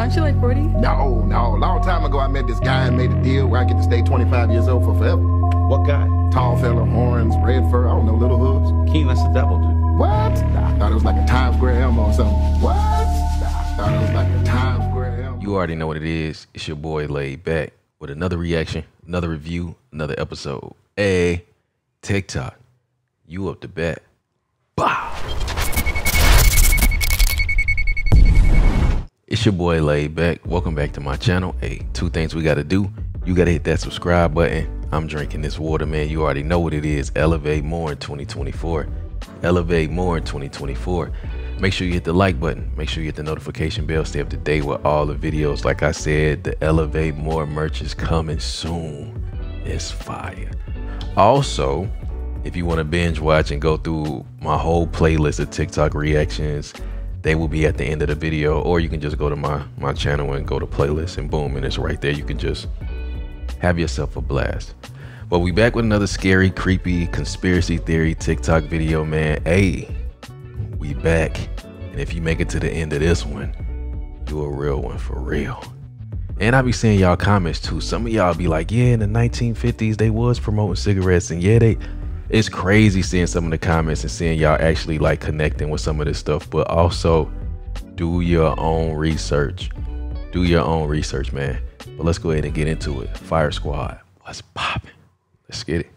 Aren't you like 40? No, no. A long time ago, I met this guy and made a deal where I get to stay 25 years old for forever. What guy? Tall fella, horns, red fur, I don't know, little hooves. Keen, that's the devil, dude. What? Nah, I thought it was like a Times Square Elmo or something. What? Nah, I thought it was like a Times Square Elmo. You already know what it is. It's your boy LayedBak with another reaction, another review, another episode. Hey, TikTok, you up to bat. Bow. It's your boy LayedBak. Welcome back to my channel. Hey, two things we gotta do. You gotta hit that subscribe button. I'm drinking this water, man. You already know what it is. Elevate more in 2024. Elevate more in 2024. Make sure you hit the like button. Make sure you hit the notification bell. Stay up to date with all the videos. Like I said, the Elevate More merch is coming soon. It's fire. Also, if you want to binge watch and go through my whole playlist of TikTok reactions, they will be at the end of the video. Or you can just go to my, my channel and go to playlist and boom, and it's right there. You can just have yourself a blast. But we back with another scary, creepy conspiracy theory TikTok video, man. Hey, we back. And if you make it to the end of this one, you a real one for real. And I be seeing y'all comments too. Some of y'all be like, yeah, in the 1950s they was promoting cigarettes, and yeah, they. It's crazy seeing some of the comments and seeing y'all actually like connecting with some of this stuff. But also, do your own research. Do your own research, man. But let's go ahead and get into it. Fire Squad, what's popping? Let's get it.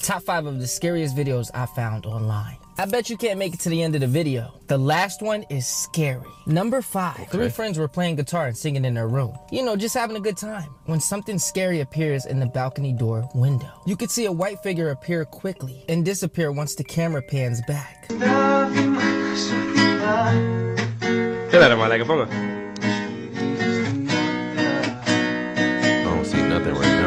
Top five of the scariest videos I found online. I bet you can't make it to the end of the video. The last one is scary. Number five. Three friends were playing guitar and singing in their room. You know, just having a good time. When something scary appears in the balcony door window. You could see a white figure appear quickly and disappear once the camera pans back. Quédale, mala, que ponga. I don't see nothing right now.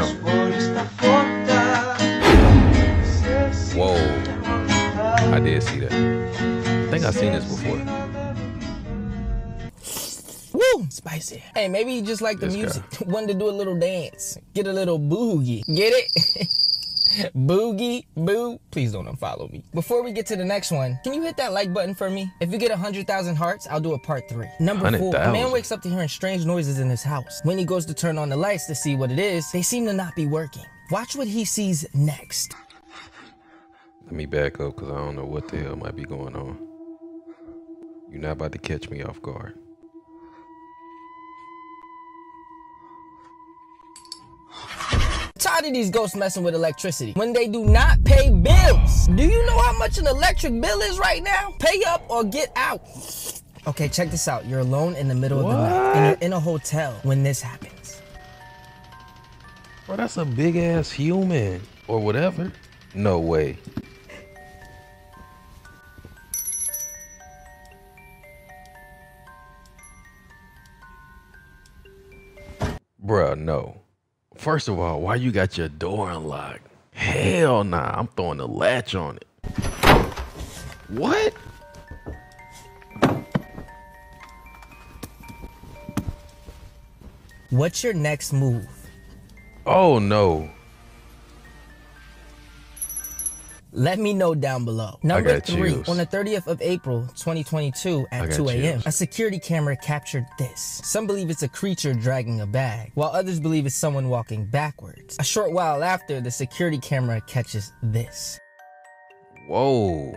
Did see that. I think I've seen this before. Woo! Spicy. Hey, maybe you just like the This music. Wanted to do a little dance. Get a little boogie. Get it? Boogie, boo. Please don't unfollow me. Before we get to the next one, can you hit that like button for me? If you get 100,000 hearts, I'll do a part three. Number four, a man wakes up to hearing strange noises in his house. When he goes to turn on the lights to see what it is, they seem to not be working. Watch what he sees next. Let me back up because I don't know what the hell might be going on. You're not about to catch me off guard. Tired of these ghosts messing with electricity when they do not pay bills. Do you know how much an electric bill is right now? Pay up or get out. Okay, check this out. You're alone in the middle of the night and you're in a hotel when this happens. Bro, that's a big ass human or whatever. No way. Bruh, no. First of all, why you got your door unlocked? Hell nah, I'm throwing the latch on it. What? What's your next move? Oh no. Let me know down below. Number three, chills. on the 30th of April, 2022 at 2 a.m., a security camera captured this. Some believe it's a creature dragging a bag, while others believe it's someone walking backwards. A short while after, the security camera catches this. Whoa.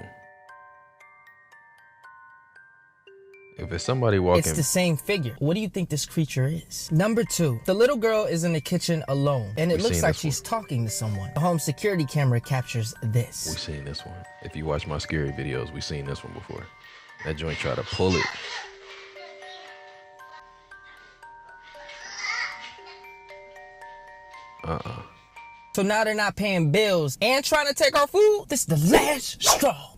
If it's somebody walking It's the same figure. What do you think this creature is? Number two, the little girl is in the kitchen alone, and it We've looks like she's talking to someone. The home security camera captures this. We this. seen this one. If you watch my scary videos, we've seen this one before. That joint tried to pull it. Uh-uh. So now they're not paying bills and trying to take our food? This is the last straw.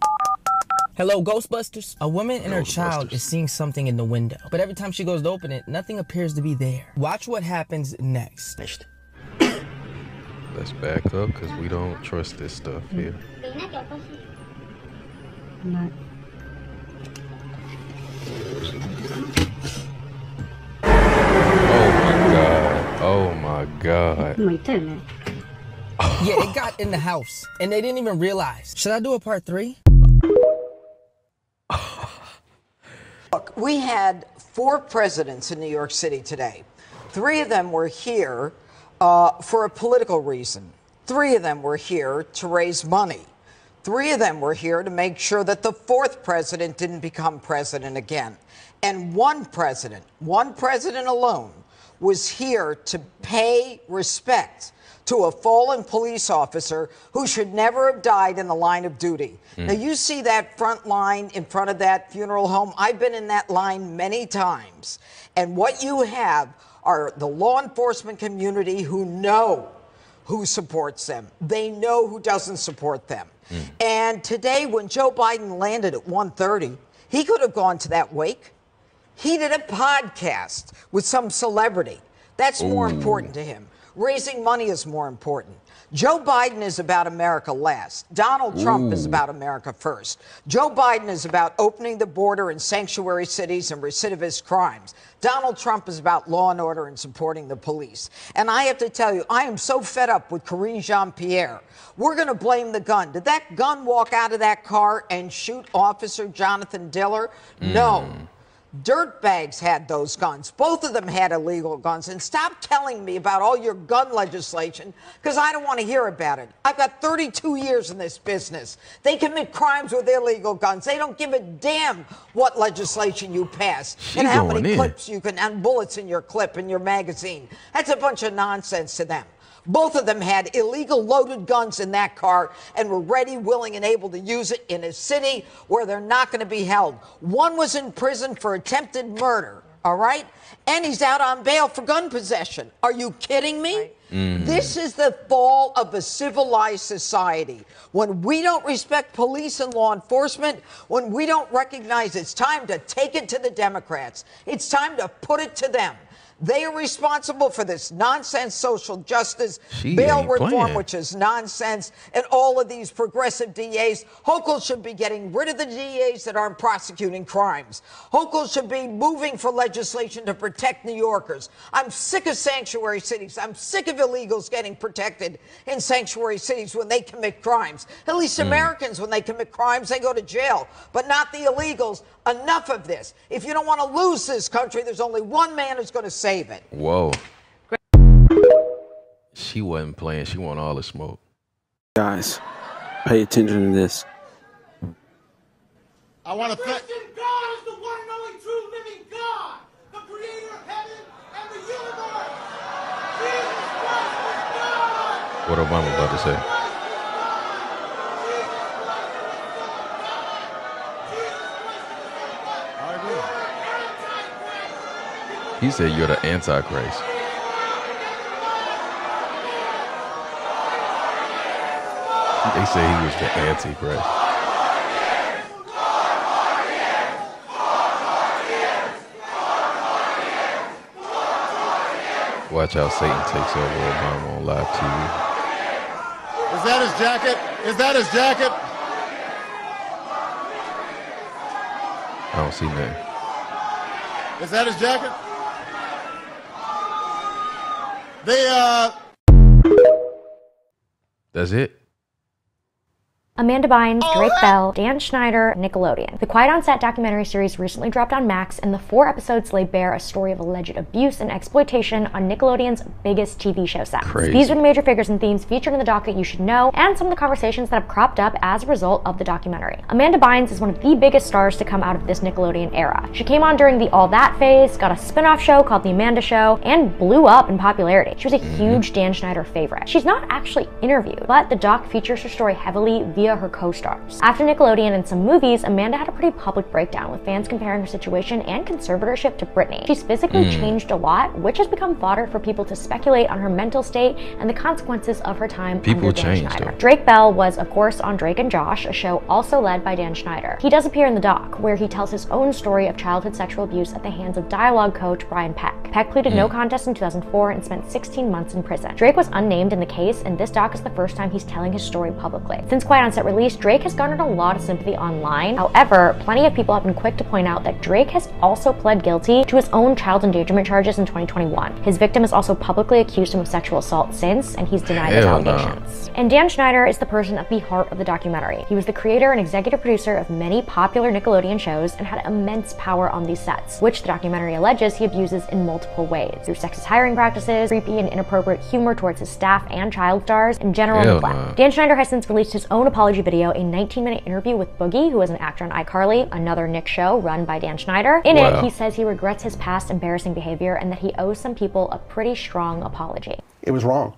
Hello, Ghostbusters. A woman and her child is seeing something in the window, but every time she goes to open it, nothing appears to be there. Watch what happens next. Let's back up because we don't trust this stuff here. Oh my god. Mày thử này. Yeah, it got in the house, and they didn't even realize. Should I do a part three? Oh. Look, we had four presidents in New York City today. Three of them were here uh, for a political reason. Three of them were here to raise money. Three of them were here to make sure that the fourth president didn't become president again. And one president, one president alone, was here to pay respect to a fallen police officer who should never have died in the line of duty. Mm. Now, you see that front line in front of that funeral home. I've been in that line many times. And what you have are the law enforcement community who know who supports them. They know who doesn't support them. Mm. And today, when Joe Biden landed at 1:30, he could have gone to that wake. He did a podcast with some celebrity. That's Ooh. more important to him. Raising money is more important. Joe Biden is about America last. Donald Trump Ooh. is about America first. Joe Biden is about opening the border and sanctuary cities and recidivist crimes. Donald Trump is about law and order and supporting the police. And I have to tell you, I am so fed up with Karine Jean Pierre. We're going to blame the gun. Did that gun walk out of that car and shoot Officer Jonathan Diller? Mm. No. Dirtbags had those guns. Both of them had illegal guns. And stop telling me about all your gun legislation because I don't want to hear about it. I've got 32 years in this business. They commit crimes with illegal guns. They don't give a damn what legislation you pass she and how many in. clips you can and bullets in your clip in your magazine. That's a bunch of nonsense to them. Both of them had illegal loaded guns in that car and were ready, willing, and able to use it in a city where they're not going to be held. One was in prison for attempted murder, all right? And he's out on bail for gun possession. Are you kidding me? Mm. This is the fall of a civilized society. When we don't respect police and law enforcement, when we don't recognize it's time to take it to the Democrats, it's time to put it to them. They are responsible for this nonsense social justice, she bail reform, playing. which is nonsense, and all of these progressive DAs. Hochul should be getting rid of the DAs that aren't prosecuting crimes. Hochul should be moving for legislation to protect New Yorkers. I'm sick of sanctuary cities. I'm sick of illegals getting protected in sanctuary cities when they commit crimes. At least mm. Americans, when they commit crimes, they go to jail, but not the illegals. Enough of this. If you don't want to lose this country, there's only one man who's going to save it. Whoa. She wasn't playing. She want all the smoke. Guys, pay attention to this. I want to thank. God is the one and only true living God, the creator of heaven and the universe. Jesus Christ is God. What Obama about to say? He said you're the Antichrist. They say he was the Antichrist. Watch how Satan takes over Obama on live TV. Is that his jacket? Is that his jacket? I don't see nothing. Is that his jacket? They uh That's it. Amanda Bynes, Drake Bell, Dan Schneider, Nickelodeon. The Quiet on Set documentary series recently dropped on Max, and the four episodes lay bare a story of alleged abuse and exploitation on Nickelodeon's biggest TV show set. These are the major figures and themes featured in the doc that you should know, and some of the conversations that have cropped up as a result of the documentary. Amanda Bynes is one of the biggest stars to come out of this Nickelodeon era. She came on during the All That phase, got a spin off show called The Amanda Show, and blew up in popularity. She was a mm-hmm. huge Dan Schneider favorite. She's not actually interviewed, but the doc features her story heavily via via her co-stars. After Nickelodeon and some movies, Amanda had a pretty public breakdown with fans comparing her situation and conservatorship to Britney. She's physically mm. changed a lot, which has become fodder for people to speculate on her mental state and the consequences of her time people under Dan Schneider. Though. Drake Bell was, of course, on Drake and Josh, a show also led by Dan Schneider. He does appear in the doc, where he tells his own story of childhood sexual abuse at the hands of dialogue coach Brian Peck. Peck pleaded mm. no contest in 2004 and spent 16 months in prison. Drake was unnamed in the case, and this doc is the first time he's telling his story publicly. Since Quiet on set release, Drake has garnered a lot of sympathy online. However, plenty of people have been quick to point out that Drake has also pled guilty to his own child endangerment charges in 2021. His victim has also publicly accused him of sexual assault since, and he's denied those Hell no. allegations. And Dan Schneider is the person at the heart of the documentary. He was the creator and executive producer of many popular Nickelodeon shows and had immense power on these sets, which the documentary alleges he abuses in multiple ways through sexist hiring practices, creepy and inappropriate humor towards his staff and child stars, and general neglect. no. Dan Schneider has since released his own apology video, a 19 minute interview with Boogie, who is an actor on iCarly, another Nick show run by Dan Schneider. In Wow. it, he says he regrets his past embarrassing behavior and that he owes some people a pretty strong apology. It was wrong.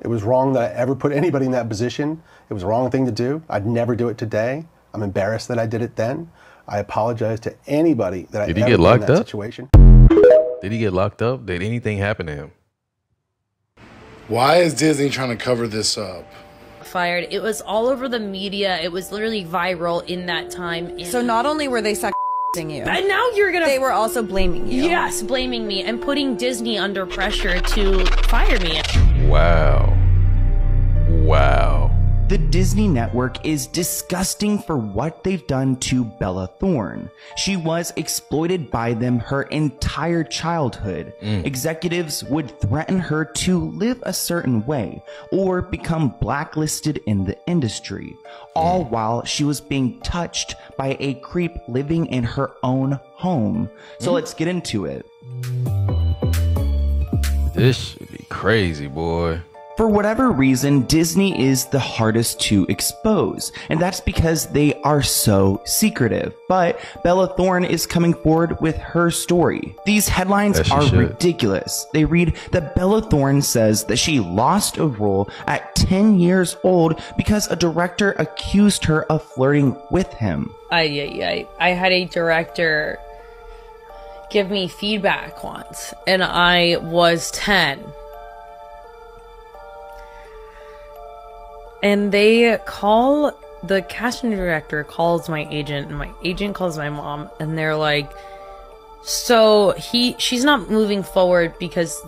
It was wrong that I ever put anybody in that position. It was the wrong thing to do. I'd never do it today. I'm embarrassed that I did it then. I apologize to anybody that I Did he ever get put in locked that up? situation. Did he get locked up? Did anything happen to him? Why is Disney trying to cover this up? Fired. It was all over the media. It was literally viral in that time. So not only were they sexing you, and now you're gonna. they were also blaming you. Yes, blaming me and putting Disney under pressure to fire me. Wow. Wow. The Disney network is disgusting for what they've done to Bella Thorne. She was exploited by them her entire childhood. Mm. Executives would threaten her to live a certain way or become blacklisted in the industry, all while she was being touched by a creep living in her own home. So mm. let's get into it. This should be crazy, boy. For whatever reason, Disney is the hardest to expose, and that's because they are so secretive. But Bella Thorne is coming forward with her story. These headlines As are should. ridiculous. They read that Bella Thorne says that she lost a role at 10 years old because a director accused her of flirting with him. I, I, I had a director give me feedback once, and I was 10. And they call the casting director calls my agent, and my agent calls my mom, and they're like, "So he, she's not moving forward because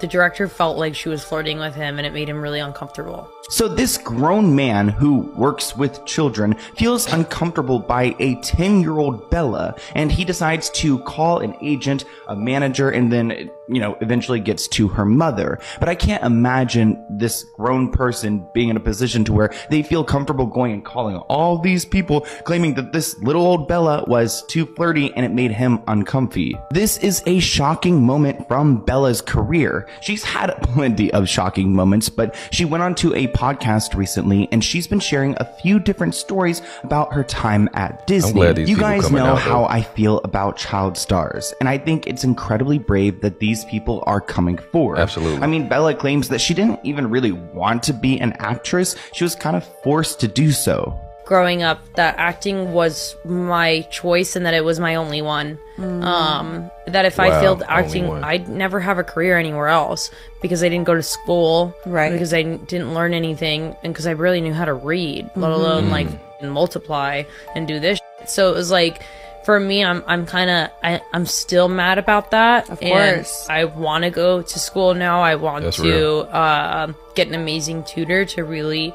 the director felt like she was flirting with him, and it made him really uncomfortable." So this grown man who works with children feels uncomfortable by a 10-year-old Bella and he decides to call an agent, a manager and then you know eventually gets to her mother. But I can't imagine this grown person being in a position to where they feel comfortable going and calling all these people claiming that this little old Bella was too flirty and it made him uncomfy. This is a shocking moment from Bella's career. She's had plenty of shocking moments, but she went on to a podcast recently and she's been sharing a few different stories about her time at Disney. you guys know out, how. I feel about child stars, and I think it's incredibly brave that these people are coming forward. Absolutely. I mean, Bella claims that she didn't even really want to be an actress, she was kind of forced to do so. Growing up that acting was my choice and that it was my only one. Um, that if I failed acting. I'd never have a career anywhere else because I didn't go to school, Right. Because I didn't learn anything, and because I really knew how to read, let Mm-hmm. alone like and multiply and do this. shit. So it was like. For me, I'm I'm kind of I I'm still mad about that. Of and course. I want to go to school now. I want That's to uh, get an amazing tutor to really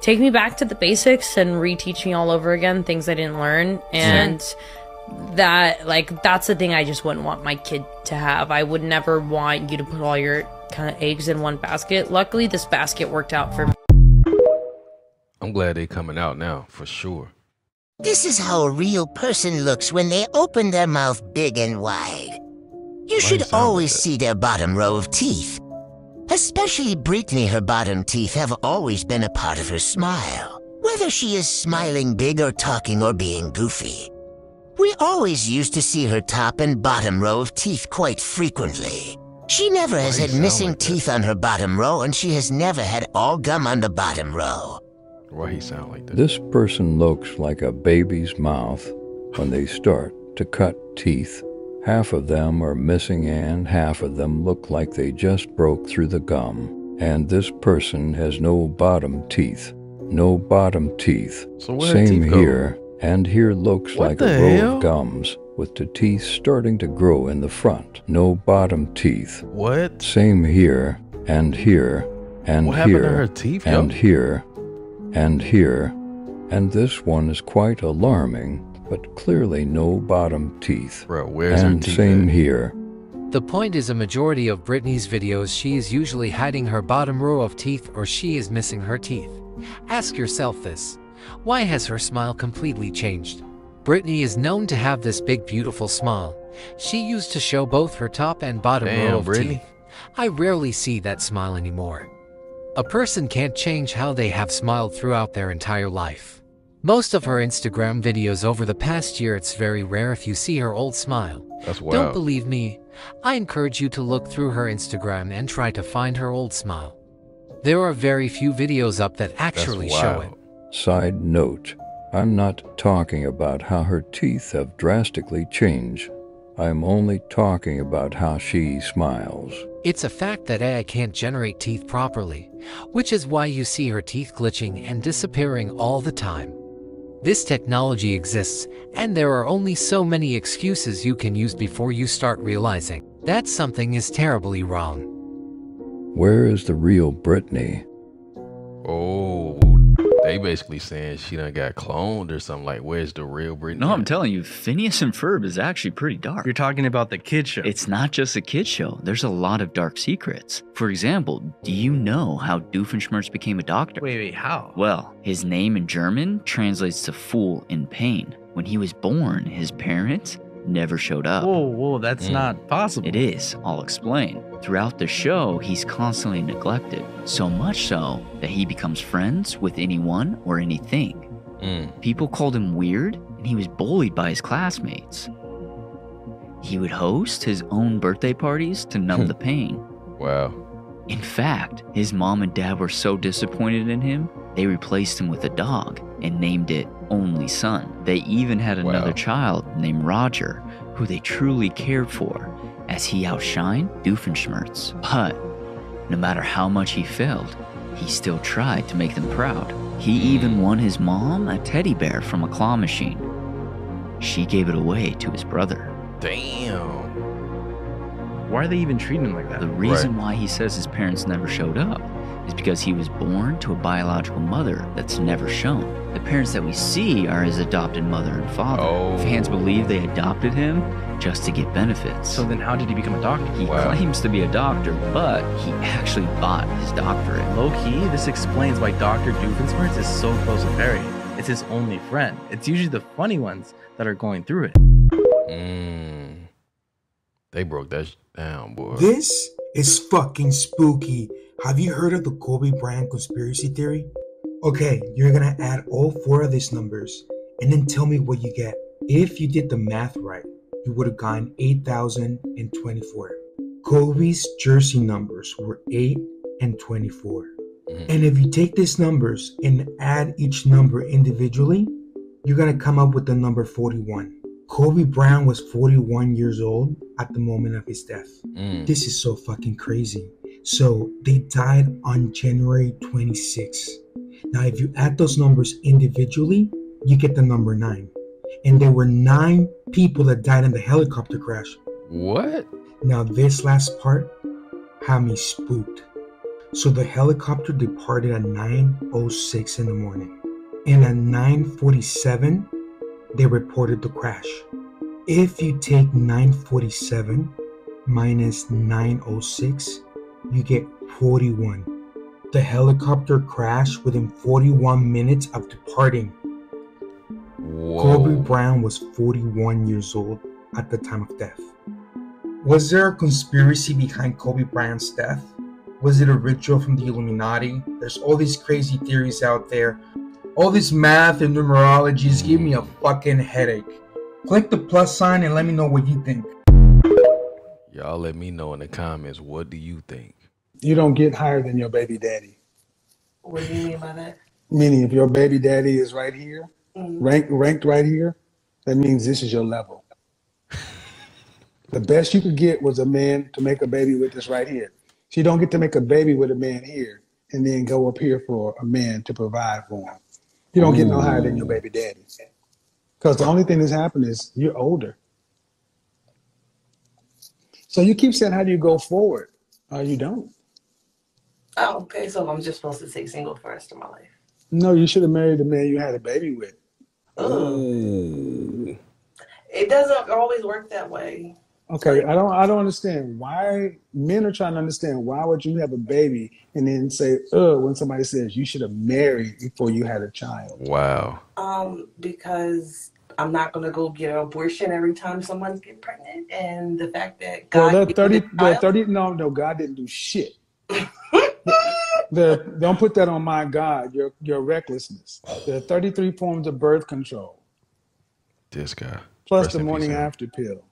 take me back to the basics and reteach me all over again things I didn't learn. And that, like, that's the thing I just wouldn't want my kid to have. I would never want you to put all your kind of eggs in one basket. Luckily, this basket worked out for me. I'm glad they're coming out now for sure. This is how a real person looks when they open their mouth big and wide. You should always see their bottom row of teeth. Especially Britney, her bottom teeth have always been a part of her smile. Whether she is smiling big or talking or being goofy. We always used to see her top and bottom row of teeth quite frequently. She never has had missing like teeth on her bottom row, and she has never had all gum on the bottom row. Why he sound like that? This person looks like a baby's mouth when they start to cut teeth. Half of them are missing and half of them look like they just broke through the gum. And this person has no bottom teeth. No bottom teeth. So where Same teeth here. And here looks What like a row hell? of gums with the teeth starting to grow in the front. No bottom teeth. What? Same here and here and What happened here to her teeth, yo? and here and here And this one is quite alarming, but clearly no bottom teeth. Bro, where's her and teeth same at? here. The point is a majority of Britney's videos she is usually hiding her bottom row of teeth or she is missing her teeth. Ask yourself this. Why has her smile completely changed? Britney is known to have this big beautiful smile. She used to show both her top and bottom Damn, row of Britney. teeth. I rarely see that smile anymore. A person can't change how they have smiled throughout their entire life. Most of her Instagram videos over the past year, it's very rare if you see her old smile. That's Don't believe me? I encourage you to look through her Instagram and try to find her old smile. There are very few videos up that actually show it. Side note I'm not talking about how her teeth have drastically changed. I'm only talking about how she smiles. It's a fact that AI can't generate teeth properly, which is why you see her teeth glitching and disappearing all the time. This technology exists, and there are only so many excuses you can use before you start realizing that something is terribly wrong. Where is the real Britney? Oh, they basically saying she done got cloned or something. Like, where's the real Britney? No, I'm telling you, Phineas and Ferb is actually pretty dark. You're talking about the kid show. It's not just a kid show. There's a lot of dark secrets. For example, do you know how Doofenshmirtz became a doctor? Wait, wait, how? Well, his name in German translates to fool in pain. When he was born, his parents never showed up. Whoa, whoa, that's Mm. not possible. It is, I'll explain. Throughout the show, he's constantly neglected, so much so that he becomes friends with anyone or anything. Mm. People called him weird, and he was bullied by his classmates. He would host his own birthday parties to numb hmm. the pain. Wow. In fact, his mom and dad were so disappointed in him, they replaced him with a dog and named it Only Son. They even had another child named Roger, who they truly cared for, as he outshined Doofenshmirtz. But no matter how much he failed, he still tried to make them proud. He even won his mom a teddy bear from a claw machine. She gave it away to his brother. Damn. Why are they even treating him like that? The reason why he says his parents never showed up is because he was born to a biological mother that's never shown. The parents that we see are his adopted mother and father. Fans believe they adopted him just to get benefits. So then how did he become a doctor? He claims to be a doctor, but he actually bought his doctorate. Low key, this explains why Dr. Doofenshmirtz is so close to Perry. It's his only friend. It's usually the funny ones that are going through it. Mm. They broke that sh- down, boy. This is fucking spooky. Have you heard of the Kobe Bryant conspiracy theory? Okay, you're gonna add all four of these numbers and then tell me what you get. If you did the math right, you would have gotten 8,024. Kobe's jersey numbers were 8 and 24. And if you take these numbers and add each number individually, you're gonna come up with the number 41. Kobe Bryant was 41 years old at the moment of his death. Mm. This is so fucking crazy. So they died on January 26. Now, if you add those numbers individually, you get the number nine. And there were nine people that died in the helicopter crash. What? Now, this last part had me spooked. So the helicopter departed at 9:06 in the morning, and at 9:47 they reported the crash. If you take 947 minus 906, you get 41. The helicopter crashed within 41 minutes of departing. Kobe Bryant was 41 years old at the time of death. Was there a conspiracy behind Kobe Bryant's death? Was it a ritual from the Illuminati? There's all these crazy theories out there. All this math and numerology is giving me a fucking headache. Click the plus sign and let me know what you think. Y'all let me know in the comments. What do you think? You don't get higher than your baby daddy. What do you mean by that? Meaning, if your baby daddy is right here, Mhm. ranked ranked right here, that means this is your level. The best you could get was a man to make a baby with this right here. So you don't get to make a baby with a man here and then go up here for a man to provide for him. You don't get no higher than your baby daddy. Because the only thing that's happened is you're older. So you keep saying, how do you go forward? Uh, you don't. Oh, okay. So I'm just supposed to stay single for the rest of my life. No, you should have married the man you had a baby with. Ooh. It doesn't always work that way. Okay, I don't I don't understand why men are trying to understand why would you have a baby and then say, uh, when somebody says you should have married before you had a child. Wow. Um, because I'm not gonna go get an abortion every time someone's getting pregnant, and the fact that God. Well, God the thirty, the the child- thirty. No, no, God didn't do shit. the don't put that on my God. Your your recklessness. There are thirty three forms of birth control This guy. plus Rest the morning after pill.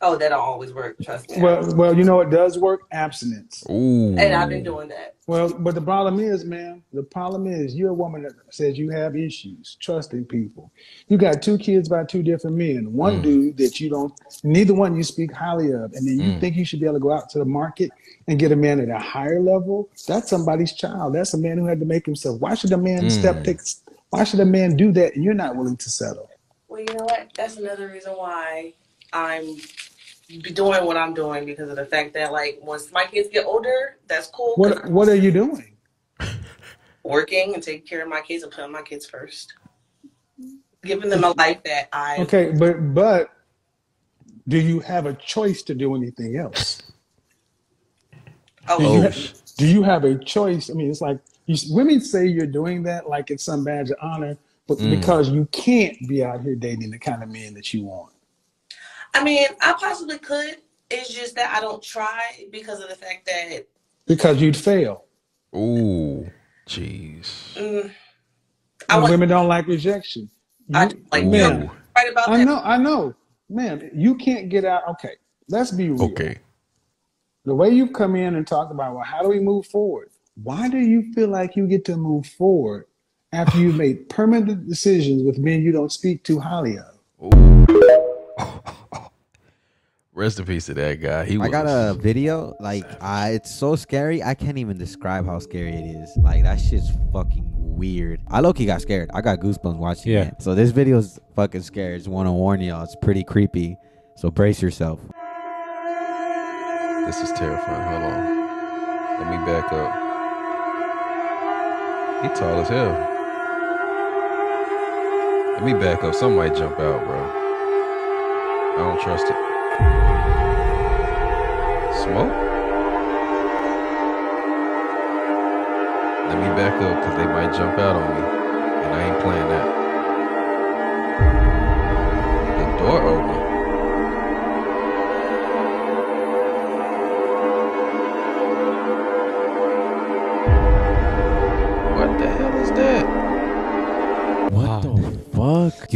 Oh, that don't always work. Trust me. Well, well, you know it does work. Abstinence. Ooh. and I've been doing that. Well, but the problem is, man, the problem is you're a woman that says you have issues trusting people. You got two kids by two different men. One Mm. dude that you don't, neither one you speak highly of, and then you Mm. think you should be able to go out to the market and get a man at a higher level. That's somebody's child. That's a man who had to make himself. Why should a man step Mm. take? Why should a man do that? And you're not willing to settle. Well, you know what? That's another reason why I'm be doing what I'm doing because of the fact that like once my kids get older, that's cool. What What are you doing? Working and taking care of my kids and putting my kids first, giving them a life that I Okay, but but do you have a choice to do anything else? Oh, Do you, Oh, ha- sh- do you have a choice? I mean, it's like you, women say you're doing that like it's some badge of honor, but Mm. because you can't be out here dating the kind of men that you want. I mean, I possibly could. It's just that I don't try because of the fact that Because you'd fail. Ooh. Jeez. mm, I want women don't like rejection. I like Ooh. man, right about I that. know, I know. Man, you can't get out. Okay, let's be real. Okay. The way you've come in and talked about, well, how do we move forward? Why do you feel like you get to move forward after you've made permanent decisions with men you don't speak too highly of? Rest in peace to that guy. He I was got a video. Like, I, it's so scary. I can't even describe how scary it is. Like, that shit's fucking weird. I low key got scared. I got goosebumps watching Yeah. it. So this video's fucking scary. Just want to warn y'all. It's pretty creepy. So brace yourself. This is terrifying. Hold on. Let me back up. He tall as hell. Let me back up. Some might jump out, bro. I don't trust it. Smoke? Let me back up because they might jump out on me. And I ain't playing that. The door open.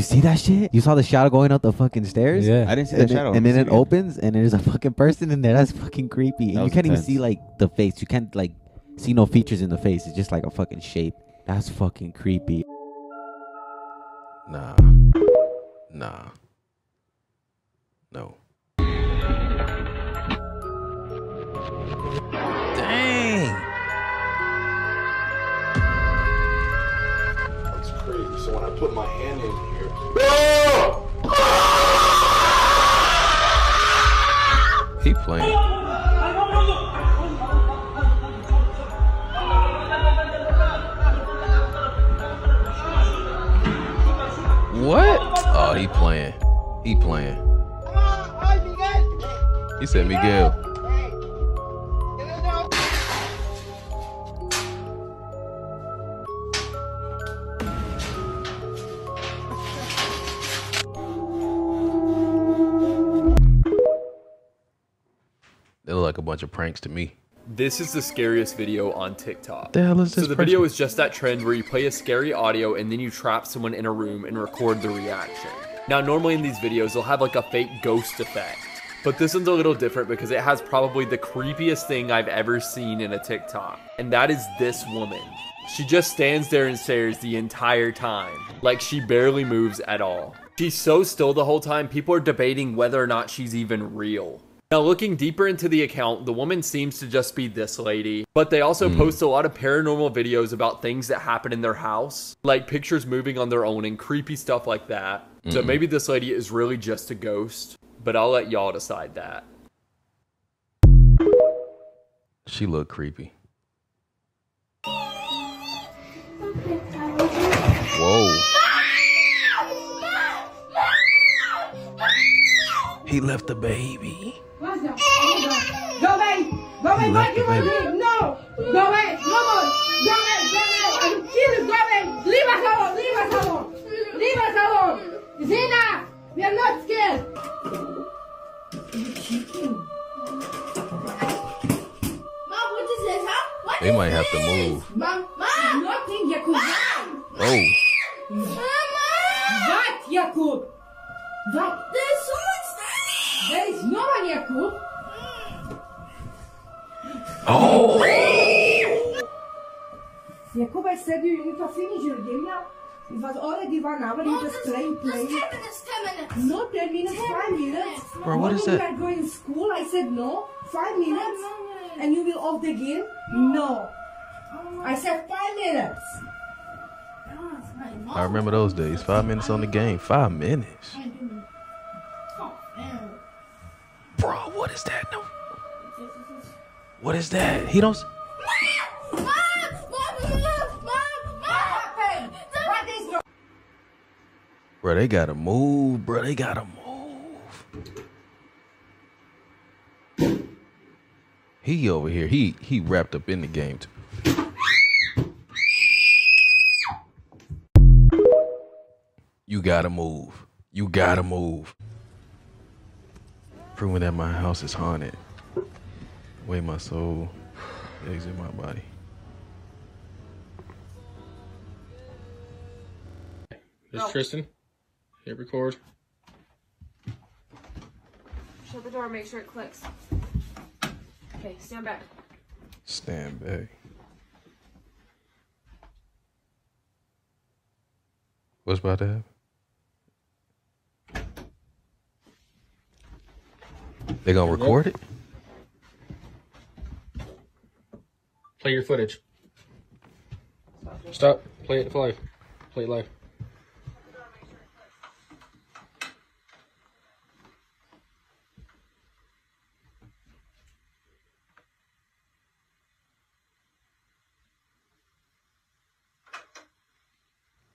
You see that shit? You saw the shadow going up the fucking stairs? Yeah. I didn't see and the then- shadow. And then it again. opens and there's a fucking person in there. That's fucking creepy. And That you can't even see like the face. You can't like see no features in the face. It's just like a fucking shape. That's fucking creepy. Nah. Nah. No. Dang. That's crazy. So when I put my hand in here, He playing. What? Oh, he playing. He playing. He said Miguel. Bunch of pranks to me. This is the scariest video on TikTok. The hell is So this the person? video is just that trend where you play a scary audio and then you trap someone in a room and record the reaction. Now normally in these videos they'll have like a fake ghost effect. But this one's a little different because it has probably the creepiest thing I've ever seen in a TikTok. And that is this woman. She just stands there and stares the entire time. Like she barely moves at all. She's so still the whole time, people are debating whether or not she's even real. Now, looking deeper into the account, the woman seems to just be this lady, but they also Hmm. post a lot of paranormal videos about things that happen in their house, like pictures moving on their own and creepy stuff like that. So Mm. maybe this lady is really just a ghost, but I'll let y'all decide that. She looked creepy. Whoa. He left the baby. Go away! Go away! He What you want baby. to do? No! Go away! No more! Go away! Go away! I'm kidding! Go away! Leave us alone! Leave us alone! Leave us alone! Zina! We are not scared! Mom, what is this, huh? What They might have to move. Mom, Mom! Nothing, Jakub! Oh. What, Jakub? What? There's Oh. no one, Jakub! Oh. Jakub, I said you need to finish your game now. It was already one hour, you just playing, playing. Just 10 minutes, 10 minutes. No, 10 minutes, 5 minutes. Bro, what is Morning that? You are going to school, I said no. 5 minutes. And you will off the game? No. Oh. I said 5 minutes. I remember those days. Five minutes on the game. Five minutes. Bro, what is that? No. What is that? He don't. Bro, they gotta move. Bro, they gotta move. He over here. He he wrapped up in the game too. You gotta move. You gotta move. Proving that my house is haunted. Way my soul exit my body. There's Tristan. Hit record. Shut the door, make sure it clicks. Okay, stand back. Stand back. What's about to happen? They gonna record it? Play your footage. Stop. Play it live. Play it live.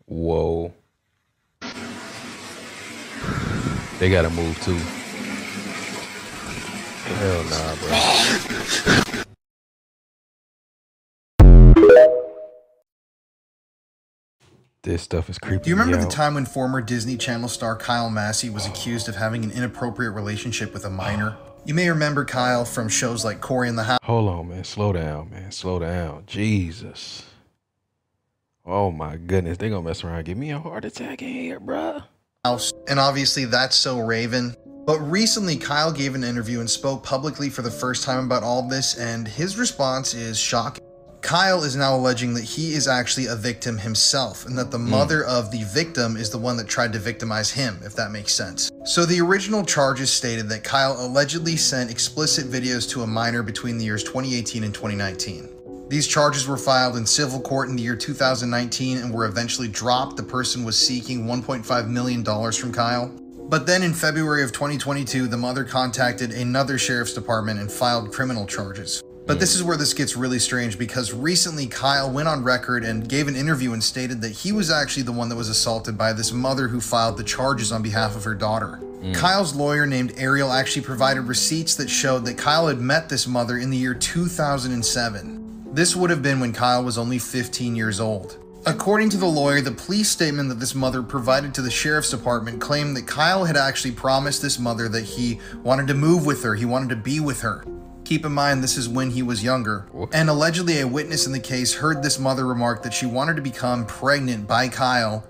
Whoa. They gotta move too. Hell nah, bro. This stuff is creepy. Do you remember the time when former Disney Channel star Kyle Massey was accused of having an inappropriate relationship with a minor? You may remember Kyle from shows like Cory in the House. Hold on, man. Slow down, man. Slow down. Jesus. Oh my goodness. They gonna mess around give me a heart attack in here, bruh. House, and obviously that's so Raven. But recently, Kyle gave an interview and spoke publicly for the first time about all this, and his response is shocking. Kyle is now alleging that he is actually a victim himself, and that the hmm. mother of the victim is the one that tried to victimize him, if that makes sense. So the original charges stated that Kyle allegedly sent explicit videos to a minor between the years 2018 and 2019. These charges were filed in civil court in the year 2019 and were eventually dropped. The person was seeking $1.5 million from Kyle. But then in February of 2022, the mother contacted another sheriff's department and filed criminal charges. But this is where this gets really strange because recently Kyle went on record and gave an interview and stated that he was actually the one that was assaulted by this mother who filed the charges on behalf of her daughter. Mm. Kyle's lawyer named Ariel actually provided receipts that showed that Kyle had met this mother in the year 2007. This would have been when Kyle was only 15 years old. According to the lawyer, the police statement that this mother provided to the sheriff's department claimed that Kyle had actually promised this mother that he wanted to move with her, he wanted to be with her. Keep in mind, this is when he was younger. And allegedly, a witness in the case heard this mother remark that she wanted to become pregnant by Kyle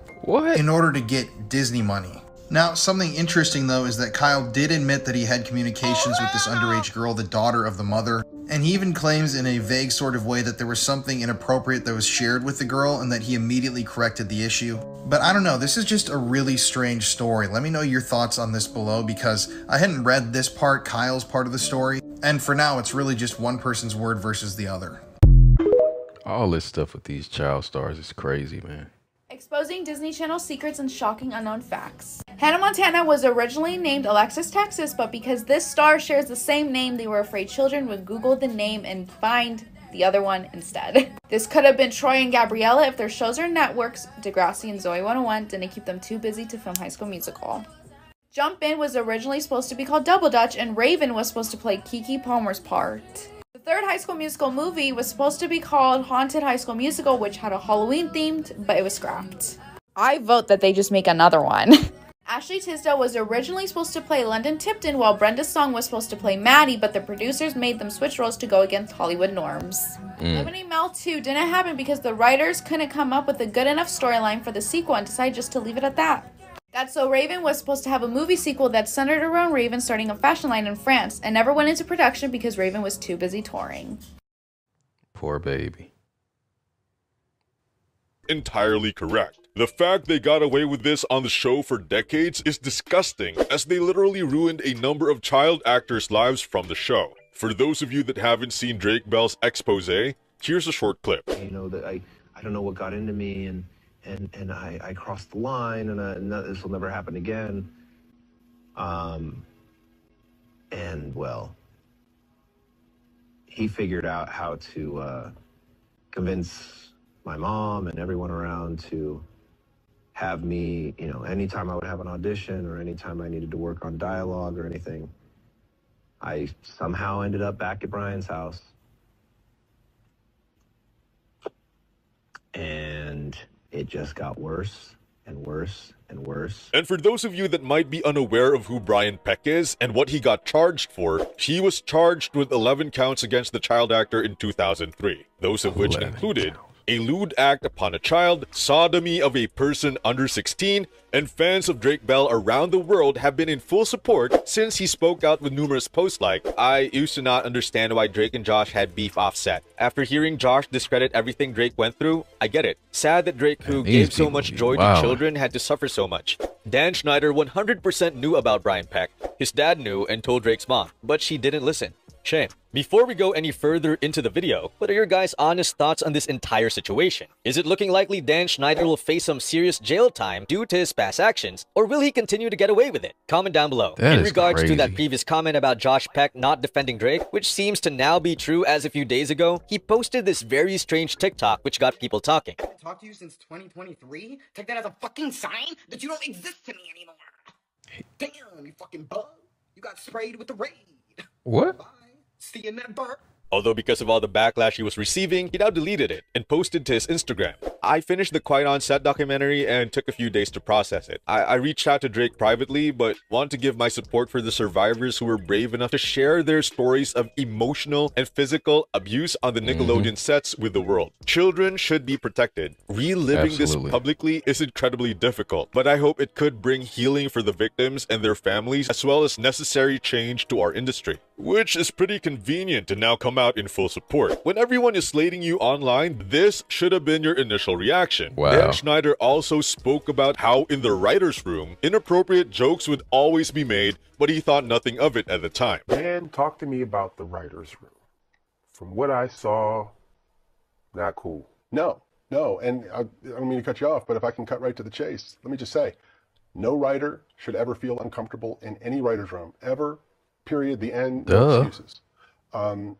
in order to get Disney money. Now, something interesting though is that Kyle did admit that he had communications with this underage girl, the daughter of the mother, and he even claims in a vague sort of way that there was something inappropriate that was shared with the girl and that he immediately corrected the issue. But I don't know, this is just a really strange story. Let me know your thoughts on this below because I hadn't read this part, Kyle's part of the story, and for now it's really just one person's word versus the other. All this stuff with these child stars is crazy, man. Exposing Disney Channel secrets and shocking unknown facts. Hannah Montana was originally named Alexis Texas, but because this star shares the same name, they were afraid children would Google the name and find the other one instead. This could have been Troy and Gabriella if their shows or networks, Degrassi and Zoe 101, didn't keep them too busy to film High School Musical. Jump In was originally supposed to be called Double Dutch, and Raven was supposed to play Keke Palmer's part. The third High School Musical movie was supposed to be called Haunted High School Musical, which had a Halloween themed, but it was scrapped. I vote that they just make another one. Ashley Tisdale was originally supposed to play London Tipton, while Brenda Song was supposed to play Maddie, but the producers made them switch roles to go against Hollywood norms. Mm. Lemonade Mouth 2 didn't happen because the writers couldn't come up with a good enough storyline for the sequel and decided just to leave it at that. That's so Raven was supposed to have a movie sequel that centered around Raven starting a fashion line in France and never went into production because Raven was too busy touring. Poor baby. entirely correct. The fact they got away with this on the show for decades is disgusting, as they literally ruined a number of child actors' lives from the show. For those of you that haven't seen Drake Bell's expose, here's a short clip. you know that I I don't know what got into me and and and I I crossed the line and, I, and this will never happen again. Um, and well, he figured out how to uh, convince my mom and everyone around to have me, you know, anytime I would have an audition or anytime I needed to work on dialogue or anything, I somehow ended up back at Brian's house. And it just got worse and worse and worse. And for those of you that might be unaware of who Brian Peck is and what he got charged for, he was charged with 11 counts against the child actor in 2003, those of which included a lewd act upon a child, sodomy of a person under 16, and fans of Drake Bell around the world have been in full support since he spoke out with numerous posts like, I used to not understand why Drake and Josh had beef offset. After hearing Josh discredit everything Drake went through, I get it. Sad that Drake, who gave so much joy wild. to children, had to suffer so much. Dan Schneider 100% knew about Brian Peck. His dad knew and told Drake's mom, but she didn't listen. Shame. Before we go any further into the video, what are your guys' honest thoughts on this entire situation? Is it looking likely Dan Schneider will face some serious jail time due to his past actions, or will he continue to get away with it? Comment down below. That In is regards to that previous comment about Josh Peck not defending Drake, which seems to now be true as a few days ago, he posted this very strange TikTok which got people talking. talked to you since 2023? Take that as a fucking sign that you don't exist to me anymore. Damn, you fucking bug. You got sprayed with the raid. What? See you in that bird. Although because of all the backlash he was receiving, he now deleted it and posted to his Instagram. I finished the Quiet on Set documentary and took a few days to process it. I, I reached out to Drake privately, but want to give my support for the survivors who were brave enough to share their stories of emotional and physical abuse on the mm-hmm. Nickelodeon sets with the world. Children should be protected. Reliving Absolutely. this publicly is incredibly difficult, but I hope it could bring healing for the victims and their families, as well as necessary change to our industry. Which is pretty convenient to now come out in full support. When everyone is slating you online, this should have been your initial reaction. Wow. Dan Schneider also spoke about how in the writer's room, inappropriate jokes would always be made, but he thought nothing of it at the time. Dan, talk to me about the writer's room. From what I saw, not cool. No, no, and I, I don't mean to cut you off, but if I can cut right to the chase, let me just say, no writer should ever feel uncomfortable in any writer's room, ever. Period. The end. No excuses. Um,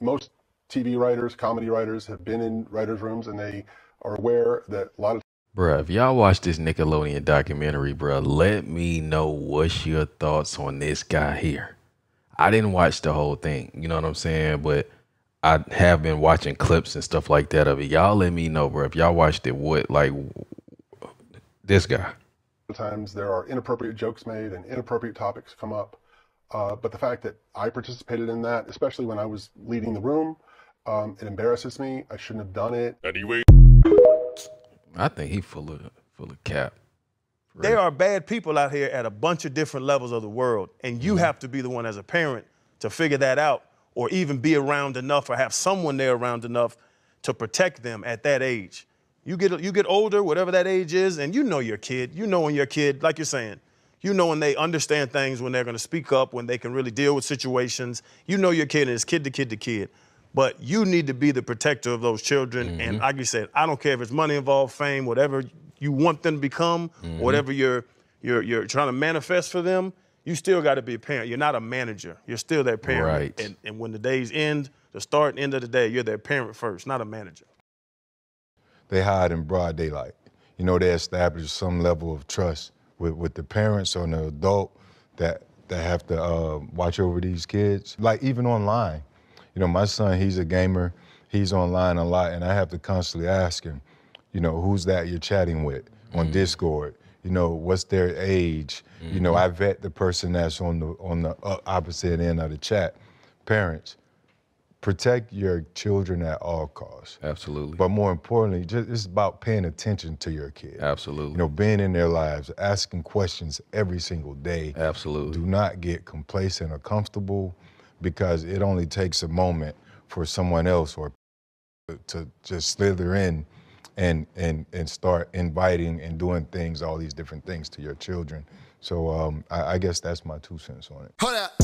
most TV writers, comedy writers have been in writers' rooms, and they are aware that a lot of Bruh, if y'all watch this Nickelodeon documentary, bruh, let me know what's your thoughts on this guy here. I didn't watch the whole thing, you know what I'm saying? But I have been watching clips and stuff like that of it. Y'all let me know, bruh. If y'all watched it, what like this guy. times there are inappropriate jokes made and inappropriate topics come up. Uh, but the fact that I participated in that, especially when I was leading the room, um, it embarrasses me. I shouldn't have done it. Anyway, I think he full of full of cap. There are bad people out here at a bunch of different levels of the world, and Mm-hmm. you have to be the one as a parent to figure that out, or even be around enough, or have someone there around enough to protect them at that age. You get you get older, whatever that age is, and you know your kid. You know when your kid, like you're saying, you know when they understand things, when they're going to speak up, when they can really deal with situations. You know your kid, and it's kid to kid to kid. But you need to be the protector of those children. And like you said, I don't care if it's money involved, fame, whatever you want them to become, Mhm. whatever you're you're you're trying to manifest for them. you still got to be a parent. You're not a manager. You're still their parent. Right. And, and when the days end, the start and end of the day, you're their parent first, not a manager. they hide in broad daylight. You know, they establish some level of trust with, with the parents or the adult that that have to uh, watch over these kids. Like even online, you know, my son, he's a gamer. He's online a lot, and I have to constantly ask him, you know, who's that you're chatting with on Discord? You know, what's their age? You know, I vet the person that's on the on the uh, opposite end of the chat. Parents, protect your children at all costs. Absolutely. But more importantly, just it's about paying attention to your kids. Absolutely. You know, being in their lives, asking questions every single day. Absolutely. Do not get complacent or comfortable because it only takes a moment for someone else or to just slither in and and and start inviting and doing things, all these different things to your children. So um, I, I guess that's my two cents on it. Hold up.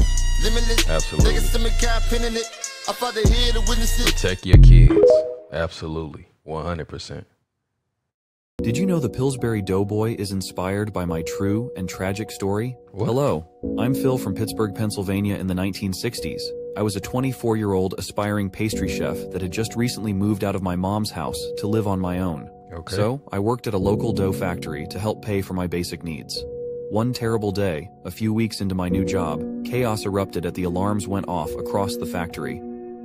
Limitless. Absolutely. Niggas to me cap pinning it. I father here to witness it. Protect your kids. Absolutely. 100%. Did you know the Pillsbury Doughboy is inspired by my true and tragic story? Hello, I'm Phil from Pittsburgh, Pennsylvania in the 1960s. I was a 24 year old aspiring pastry chef that had just recently moved out of my mom's house to live on my own. Okay. So I worked at a local dough factory to help pay for my basic needs. One terrible day, a few weeks into my new job, chaos erupted at the alarms went off across the factory.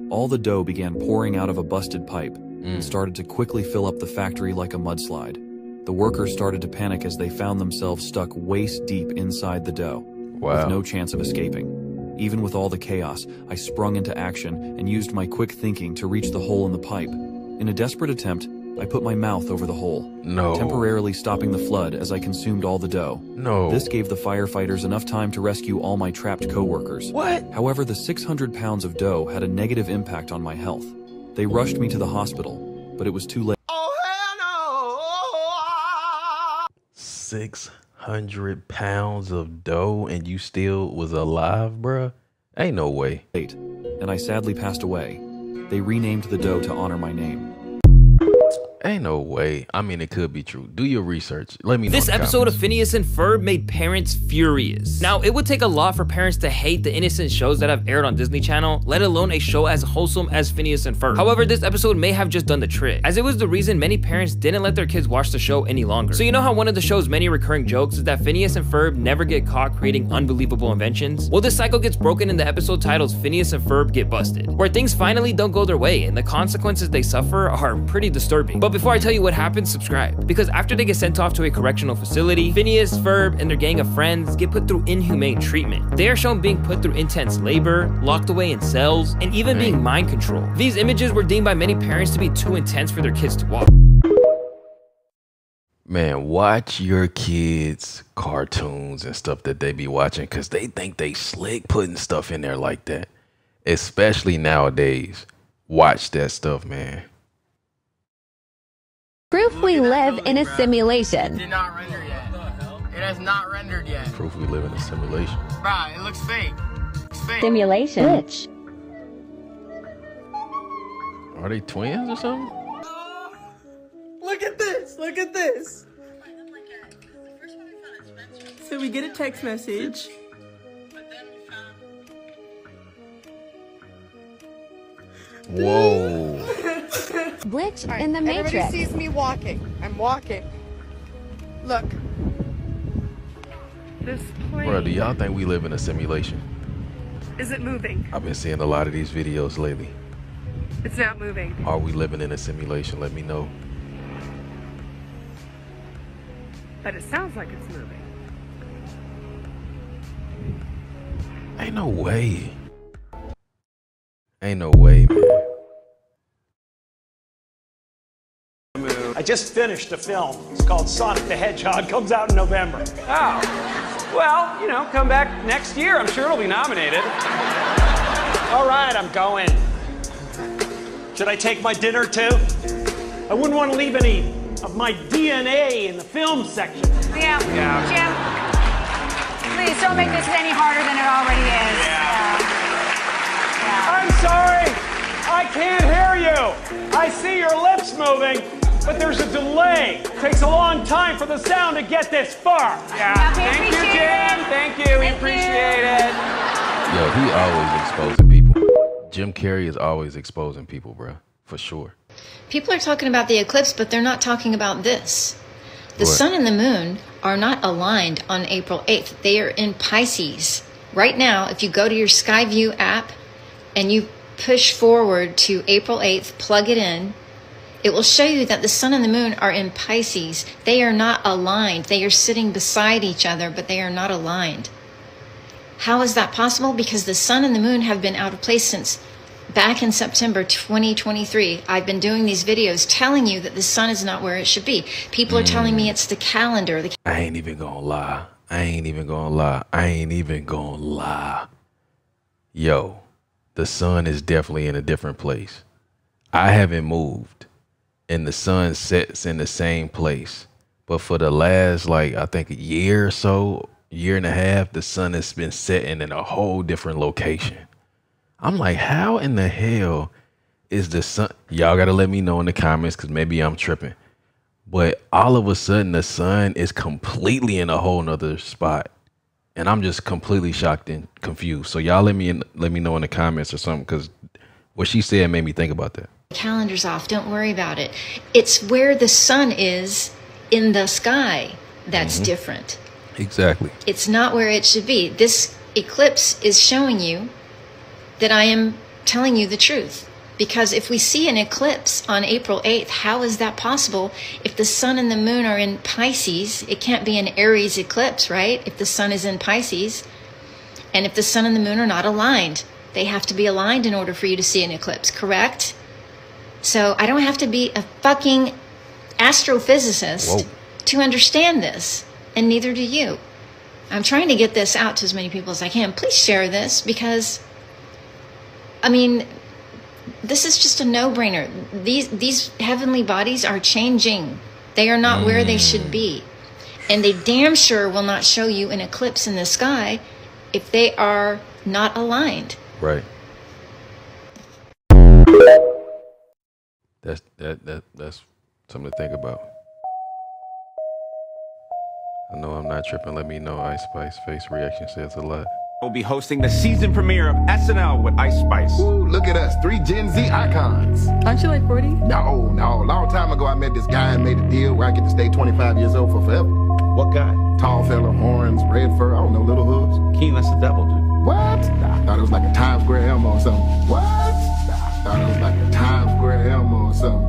All the dough began pouring out of a busted pipe and mm. started to quickly fill up the factory like a mudslide. The workers started to panic as they found themselves stuck waist deep inside the dough, Wow. with no chance of escaping. Even with all the chaos, I sprung into action and used my quick thinking to reach the hole in the pipe. In a desperate attempt, I put my mouth over the hole, No. temporarily stopping the flood as I consumed all the dough. No. This gave the firefighters enough time to rescue all my trapped coworkers. What? However, the 600 pounds of dough had a negative impact on my health. They rushed me to the hospital, but it was too late. Oh, hell no! 600 pounds of dough and you still was alive, bruh? Ain't no way. And I sadly passed away. They renamed the dough to honor my name. Ain't no way. I mean, it could be true. Do your research. Let me know. This episode of. Phineas and Ferb made parents furious. Now, it would take a lot for parents to hate the innocent shows that have aired on Disney Channel, let alone a show as wholesome as Phineas and Ferb. However, this episode may have just done the trick, as it was the reason many parents didn't let their kids watch the show any longer. So you know how one of the show's many recurring jokes is that Phineas and Ferb never get caught creating unbelievable inventions? Well, this cycle gets broken in the episode titled Phineas and Ferb Get Busted, where things finally don't go their way and the consequences they suffer are pretty disturbing. But before I tell you what happens, subscribe. Because after they get sent off to a correctional facility, Phineas, Ferb, and their gang of friends get put through inhumane treatment. They are shown being put through intense labor, locked away in cells, and even being mind controlled. These images were deemed by many parents to be too intense for their kids to watch. Man, watch your kids' cartoons and stuff that they be watching because they think they slick putting stuff in there like that. Especially nowadays. Watch that stuff, man. Proof we live in a simulation. Did not render yet. It has not rendered yet. Proof we live in a simulation. Bruh, it looks fake. It's fake. Simulation. Which? Are they twins or something? Look at this. Look at this. So we get a text message. Whoa. Which All right, in the matrix. Everybody sees me walking. I'm walking. Look. This plane. Bro, do y'all think we live in a simulation? Is it moving? I've been seeing a lot of these videos lately. It's not moving. Are we living in a simulation? Let me know. But it sounds like it's moving. Ain't no way. Ain't no way, man. I just finished a film. It's called Sonic the Hedgehog. Comes out in November. Oh, well, you know, come back next year. I'm sure it'll be nominated. All right, I'm going. Should I take my dinner too? I wouldn't want to leave any of my DNA in the film section. Yeah. Yeah. Jim, please don't make this any harder than it already is. I'm sorry. I can't hear you. I see your lips moving, but there's a delay. takes a long time for the sound to get this far. Yeah. Thank you, Jim. Thank you. We appreciate it. Yo, he always exposing people. Jim Carrey is always exposing people, bro. For sure. People are talking about the eclipse, but they're not talking about this. The What? sun and the moon are not aligned on April 8th. They are in Pisces. Right now, if you go to your Skyview app and you push forward to April 8th, plug it in, it will show you that the sun and the moon are in Pisces. They are not aligned. They are sitting beside each other, but they are not aligned. How is that possible? Because the sun and the moon have been out of place since back in September 2023. I've been doing these videos telling you that the sun is not where it should be. People are mm. telling me it's the calendar. The I ain't even gonna lie. I ain't even gonna lie. I ain't even gonna lie. Yo, the sun is definitely in a different place. I haven't moved, and the sun sets in the same place. But for the last, like, I think a year or so, year and a half, the sun has been setting in a whole different location. I'm like, how in the hell is the sun? Y'all gotta let me know in the comments because maybe I'm tripping. But all of a sudden, the sun is completely in a whole nother spot, and I'm just completely shocked and confused. So y'all let me in, let me know in the comments or something because what she said made me think about that. calendar's off. Don't worry about it. It's where the sun is in the sky that's Mhm. different. Exactly. It's not where it should be. This eclipse is showing you that I am telling you the truth. Because if we see an eclipse on April 8th, how is that possible? If the sun and the moon are in Pisces, it can't be an Aries eclipse, right? If the sun is in Pisces, and if the sun and the moon are not aligned, they have to be aligned in order for you to see an eclipse, correct? So I don't have to be a fucking astrophysicist Whoa. to understand this, and neither do you. I'm trying to get this out to as many people as I can. Please share this because, I mean, this is just a no-brainer. These these heavenly bodies are changing. They are not where they should be, and they damn sure will not show you an eclipse in the sky if they are not aligned. Right. That's that that that's something to think about. I know I'm not tripping. Let me know. Ice Spice face reaction says a lot. Will be hosting the season premiere of SNL with Ice Spice. Ooh, look at us, three Gen Z icons. Aren't you like 40? No, no. Long time ago, I met this guy and made a deal where I get to stay 25 years old for forever. What guy? Tall fella, horns, red fur, I don't know, little hooves. Keen, that's the devil, dude. What? Nah, I thought it was like a Times Square Elmo or something. What? Nah, I thought it was like a Times Square Elmo or something.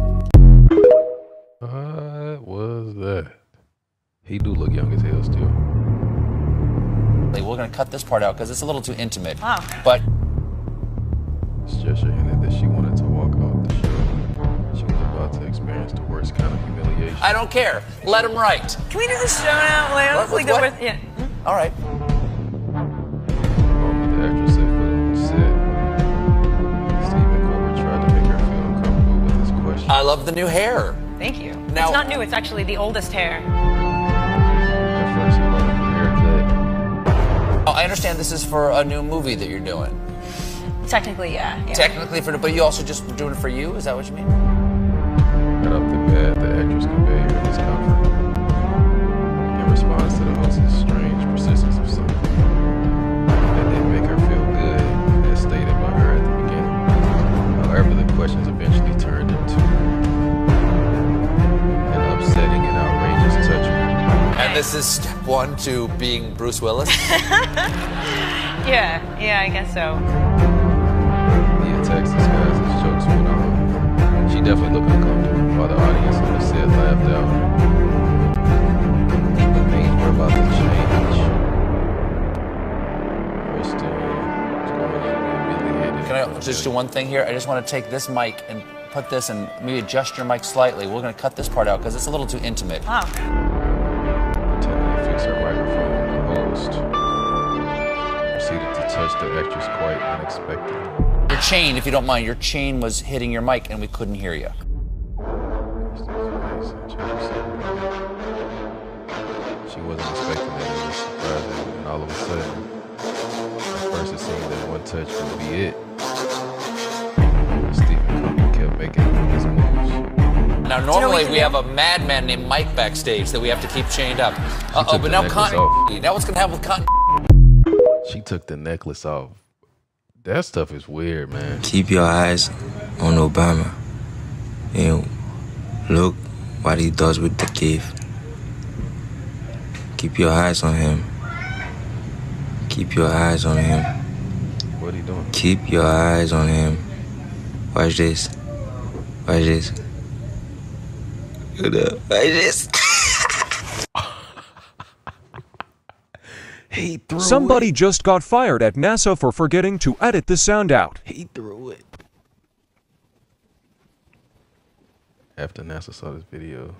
What was that? He do look young as hell still. Like, We're gonna cut this part out because it's a little too intimate. Wow. But Stretcher hinted that she wanted to walk out the show. She was about to experience the worst kind of humiliation. I don't care. Let him write. Can we do the show now? Like, What- honestly, what- the what? worth- yeah. All right. moment the actress set foot on set, Stephen Colbert tried to make her feel uncomfortable with his question. I love the new hair. Thank you. Now- it's not new. It's actually the oldest hair. Oh, I understand this is for a new movie that you're doing. Technically, yeah. yeah. Technically for, but you also just doing it for you. Is that what you mean? Right off the bat, the actress this is step one to being Bruce Willis. Yeah, yeah, I guess so. He attacks disguise as jokes went on. She definitely looked uncomfortable while the audience on the set laughed out. Things were about to change. Kristen was going to. Can I just do one thing here? I just want to take this mic and put this and maybe adjust your mic slightly. We're going to cut this part out because it's a little too intimate. Wow. Proceeded to touch quite unexpectedly. Your chain, if you don't mind, your chain was hitting your mic and we couldn't hear you. She wasn't expecting that. It was surprising. And all of a sudden, at first it seemed that one touch would be it. Stephen kept making his moves. Now Now, you know what normally we have a madman named Mike backstage that we have to keep chained up. Uh oh, but now necklace Cotton. Now what's gonna happen with Cotton? Took the necklace off. That stuff is weird, man. Keep your eyes on Obama and look what he does with the gift. Keep your eyes on him. Keep your eyes on him. What he doing? Keep your eyes on him. Watch this. Watch this. Look at that. Watch this. He threw Somebody just got fired at NASA for forgetting to edit the sound out. He threw it. After NASA saw this video.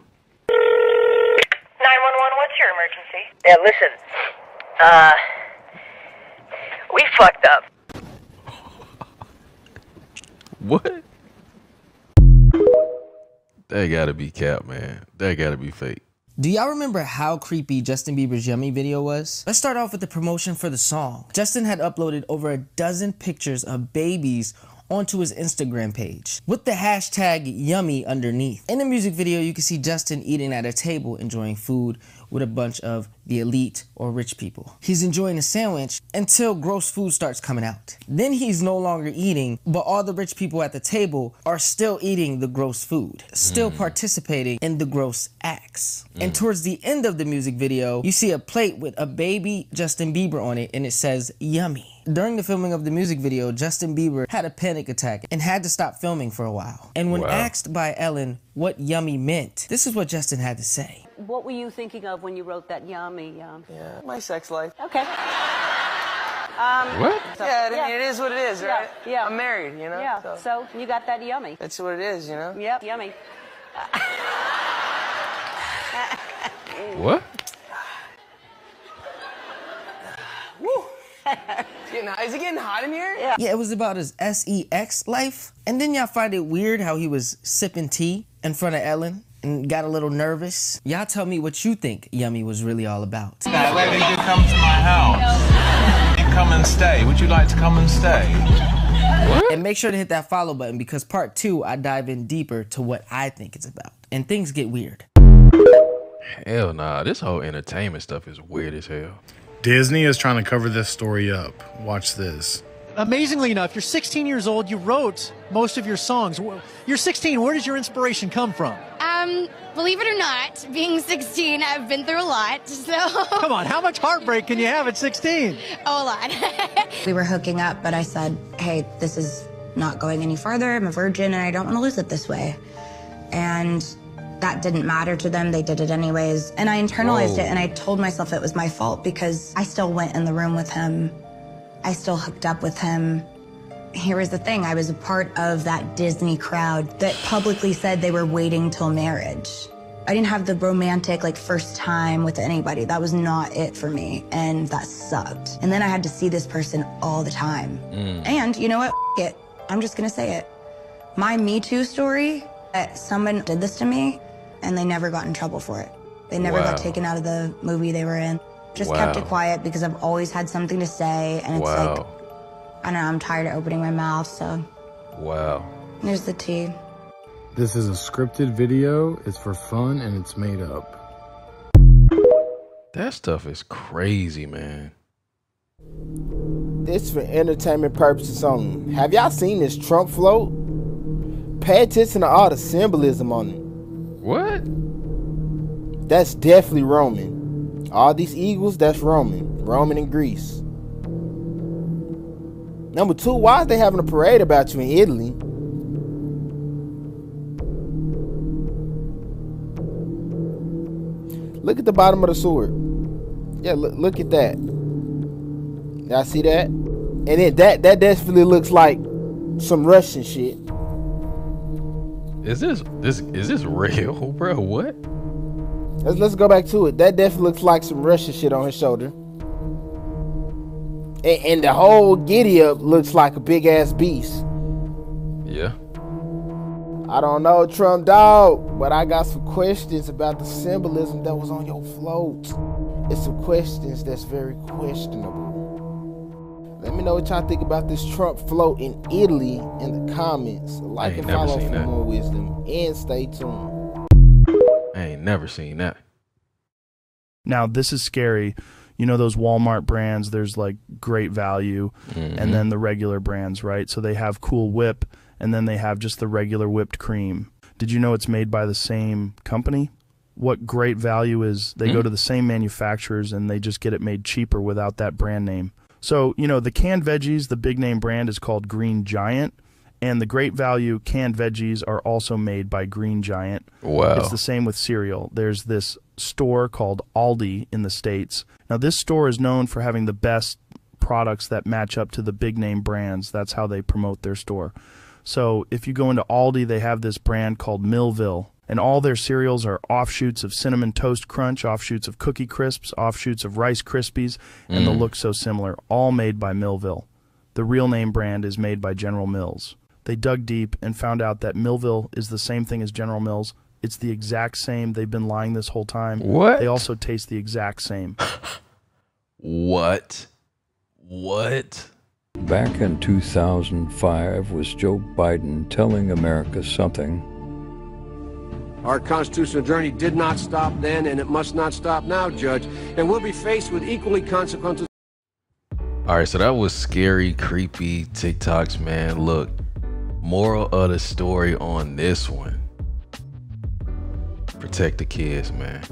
911, what's your emergency? Yeah, listen. Uh, we fucked up. What? That gotta be cap, man. That gotta be fake. Do y'all remember how creepy Justin Bieber's Yummy video was? Let's start off with the promotion for the song. Justin had uploaded over a dozen pictures of babies onto his Instagram page with the hashtag yummy underneath. In the music video, you can see Justin eating at a table enjoying food with a bunch of the elite or rich people. He's enjoying a sandwich until gross food starts coming out. Then he's no longer eating, but all the rich people at the table are still eating the gross food, still mm. participating in the gross acts. And mm. towards the end of the music video, you see a plate with a baby Justin Bieber on it and it says yummy. During the filming of the music video, Justin Bieber had a panic attack and had to stop filming for a while. And when Wow. asked by Ellen what yummy meant, this is what Justin had to say. What were you thinking of when you wrote that yummy? Um, Yeah, my sex life. okay. Um, What? Yeah, I mean, it is what it is, right? Yeah, yeah. I'm married, you know? Yeah, so you got that yummy. That's what it is, you know? Yep, yummy. What? It's getting hot. Is it getting hot in here? Yeah. Yeah, it was about his SEX life. And then y'all find it weird how he was sipping tea in front of Ellen and got a little nervous. Y'all tell me what you think Yummy was really all about. That lady could come to my house and come and stay. Would you like to come and stay? And make sure to hit that follow button because part two, I dive in deeper to what I think it's about. And things get weird. Hell nah. This whole entertainment stuff is weird as hell. Disney is trying to cover this story up. Watch this. Amazingly enough, you're 16 years old. You wrote most of your songs. You're 16. Where does your inspiration come from? Um, believe it or not, being 16, I've been through a lot. So Come on, how much heartbreak can you have at 16? Oh, a lot. We were hooking up, but I said, hey, this is not going any farther. I'm a virgin and I don't want to lose it this way. And that didn't matter to them. They did it anyways. And I internalized Whoa. it and I told myself it was my fault because I still went in the room with him. I still hooked up with him. Here was the thing I was a part of that Disney crowd that publicly said they were waiting till marriage. I didn't have the romantic, like, first time with anybody. That was not it for me. And that sucked. And then I had to see this person all the time. Mm. And you know what? F- it. I'm just gonna say it. My Me Too story, that someone did this to me and they never got in trouble for it. They never Wow. got taken out of the movie they were in. Just kept it quiet because I've always had something to say. And it's like, I don't know, I'm tired of opening my mouth. So Wow. there's the tea. This is a scripted video. It's for fun and it's made up. That stuff is crazy, man. This for entertainment purposes only. Have y'all seen this Trump float? Pay attention to all the symbolism on it. What? That's definitely Roman. All these eagles, that's Roman. Roman in Greece. Number two, why is they having a parade about you in Italy? Look at the bottom of the sword. Yeah, look, look at that. Y'all see that? And then that that definitely looks like some Russian shit. Is this this is this real, bro? What? Let's let's go back to it. That definitely looks like some Russian shit on his shoulder. And, and the whole giddy up looks like a big ass beast. Yeah. I don't know, Trump dog, but I got some questions about the symbolism that was on your float. It's some questions that's very questionable. Let me know what y'all think about this Trump float in Italy in the comments. Like and follow for that. more wisdom and stay tuned. I ain't never seen that. Now, this is scary. You know those Walmart brands, there's like great value Mhm. and then the regular brands, right? So they have Cool Whip and then they have just the regular whipped cream. Did you know it's made by the same company? What great value is they go Hmm. to the same manufacturers and they just get it made cheaper without that brand name. So, you know, the canned veggies, the big name brand is called Green Giant, and the great value canned veggies are also made by Green Giant. Wow. It's the same with cereal. There's this store called Aldi in the States. Now, this store is known for having the best products that match up to the big name brands. That's how they promote their store. So, if you go into Aldi, they have this brand called Millville, and all their cereals are offshoots of Cinnamon Toast Crunch, offshoots of Cookie Crisps, offshoots of Rice Krispies, and they'll Mm. look so similar, all made by Millville. The real name brand is made by General Mills. They dug deep and found out that Millville is the same thing as General Mills. It's the exact same. They've been lying this whole time. What? They also taste the exact same. What? What? Back in 2005, was Joe Biden telling America something? Our constitutional journey did not stop then, and it must not stop now, Judge. And we'll be faced with equally consequences. All right, so that was scary, creepy TikToks, man. Look, moral of the story on this one protect the kids, man.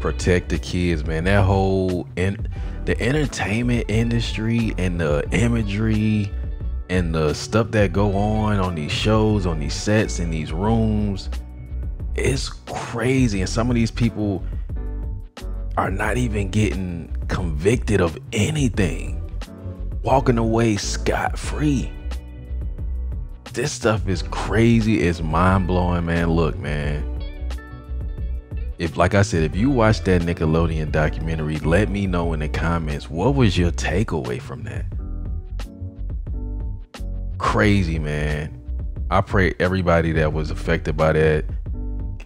Protect the kids, man. That whole in the entertainment industry and the imagery and the stuff that go on on these shows, on these sets, in these rooms, it's crazy. And some of these people are not even getting convicted of anything, walking away scot free. This stuff is crazy. It's mind blowing, man. Look, man. If, like I said, if you watch that Nickelodeon documentary, let me know in the comments what was your takeaway from that. Crazy, man. I pray everybody that was affected by that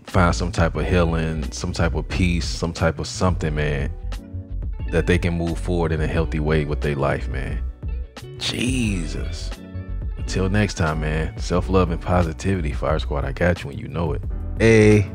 find some type of healing, some type of peace, some type of something, man, that they can move forward in a healthy way with their life, man. Jesus. Until next time, man. Self love and positivity. Fire Squad, I got you when you know it. Hey.